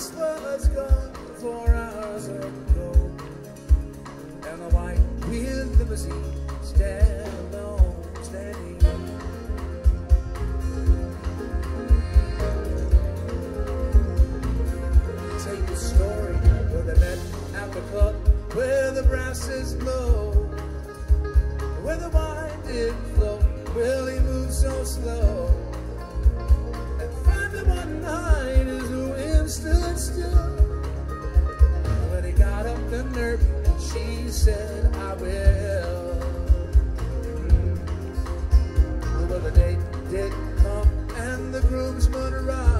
Max was gone four hours ago, and the white wheel limousine stand on standing. Take the story where they met at the club, where the brasses blow, where the wine did flow. Will he move so slow? And find the one night stood still. When he got up the nerve, and she said, I will. Well, the date did come, and the groomsmen arrived.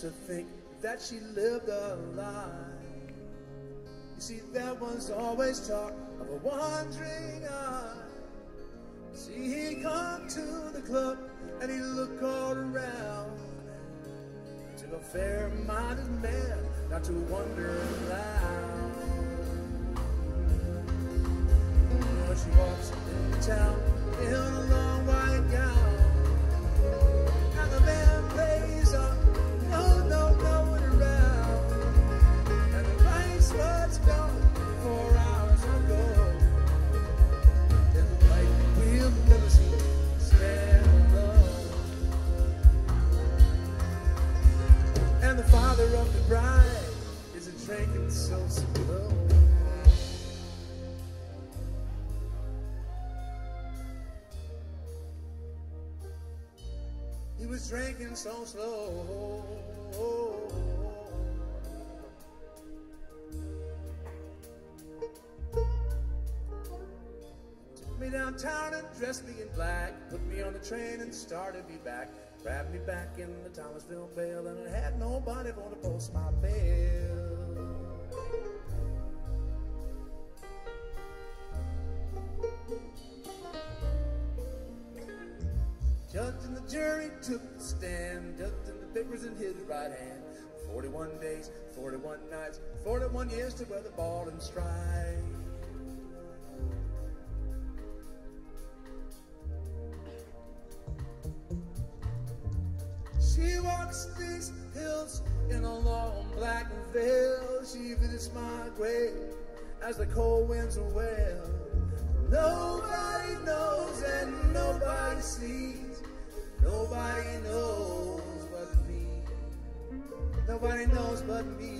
To think that she lived a lie. You see, there was always talk of a wandering eye. See, he'd come to the club and he'd look all around. To a fair-minded man, not to wonder aloud. The of the drinking so slow. He was drinking so slow. Took me downtown and dressed me in black. Put me on the train and started me back. Grabbed me back in the Thomasville Bell, and I had nobody for to post my bail. Judge and the jury took the stand, ducked in the papers in his right hand. 41 days, 41 nights, 41 years to wear the ball and strike. Veil. She visits my grave as the cold winds wail. Nobody knows and nobody sees. Nobody knows but me. Nobody knows but me.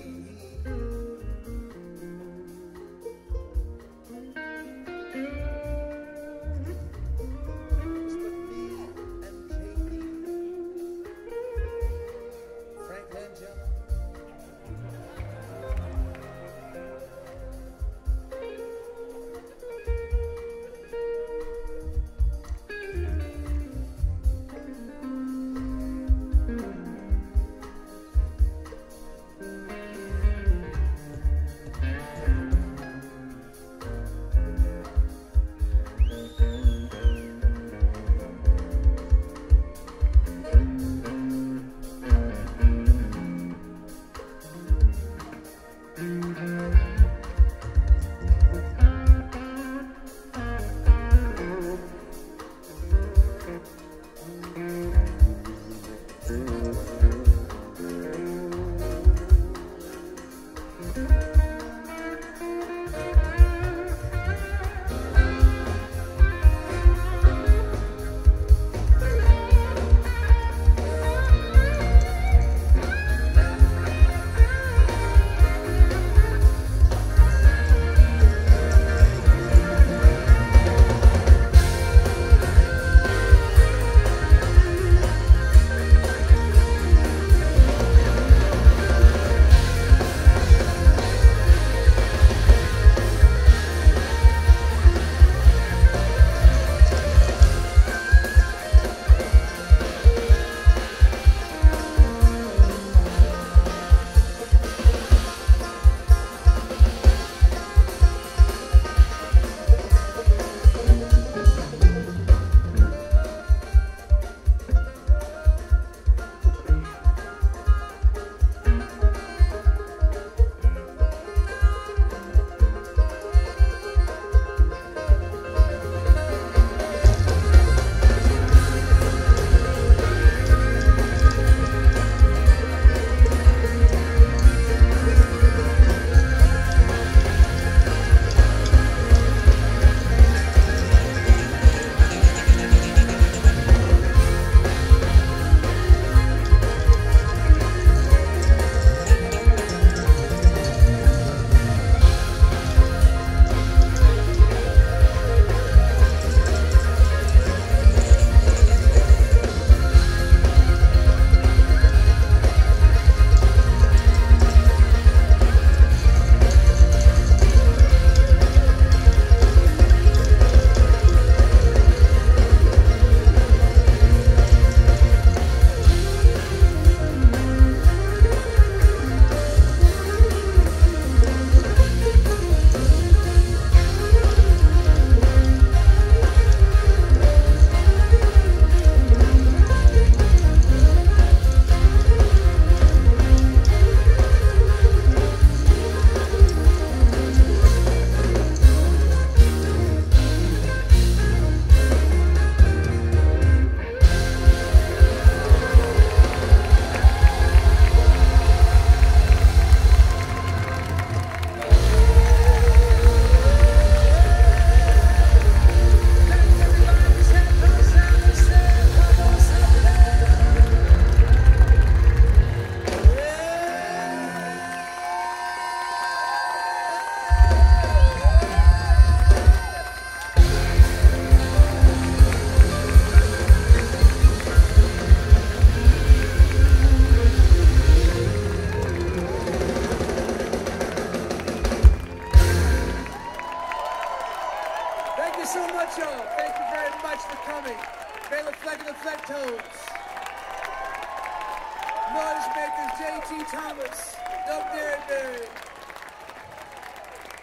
Noise makers J.T. Thomas, Doug Derryberry,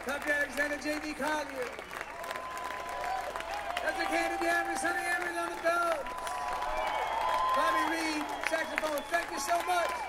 copy Alexander J.V. Collier, That's Dr. Candy Dameron, Sonny Emory on the bells, Bobby Read, saxophone. Thank you so much.